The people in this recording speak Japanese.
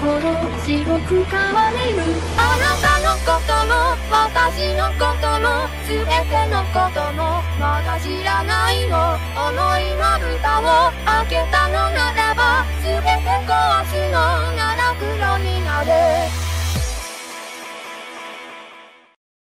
心白く変われる。あなたのことも私のことも全てのこともまだ知らないの。思いの蓋を開けたのならば